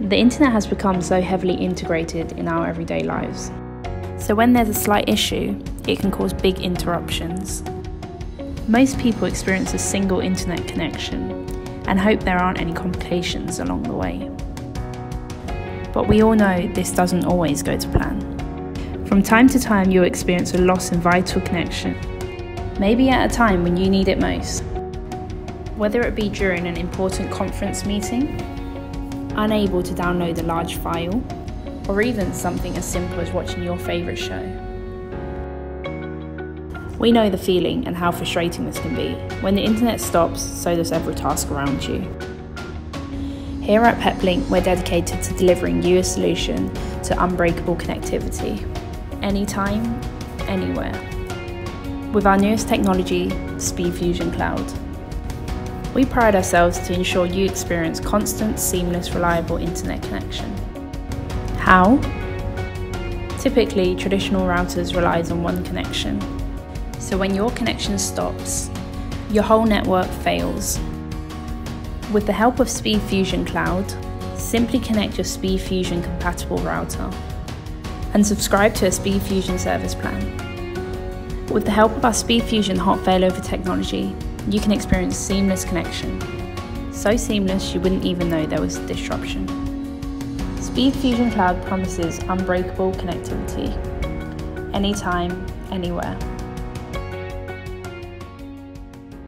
The internet has become so heavily integrated in our everyday lives. So when there's a slight issue, it can cause big interruptions. Most people experience a single internet connection and hope there aren't any complications along the way. But we all know this doesn't always go to plan. From time to time, you'll experience a loss in vital connection, maybe at a time when you need it most. Whether it be during an important conference meeting, unable to download a large file, or even something as simple as watching your favourite show. We know the feeling and how frustrating this can be. When the internet stops, so does every task around you. Here at Peplink, we're dedicated to delivering you a solution to unbreakable connectivity. Anytime, anywhere. With our newest technology, SpeedFusion Cloud. We pride ourselves to ensure you experience constant, seamless, reliable internet connection. How? Typically, traditional routers relies on one connection. So when your connection stops, your whole network fails. With the help of SpeedFusion Cloud, simply connect your SpeedFusion compatible router and subscribe to a SpeedFusion service plan. With the help of our SpeedFusion hot failover technology, you can experience seamless connection. So seamless you wouldn't even know there was disruption. SpeedFusion Cloud promises unbreakable connectivity, anytime, anywhere.